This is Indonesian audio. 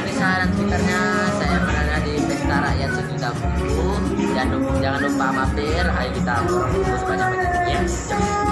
kaca dan sekitarnya Saya berada di Pesta Rakyat Sejuta Buku Jangan jangan lupa mampir Ayo kita bungkus sebanyak-banyaknya.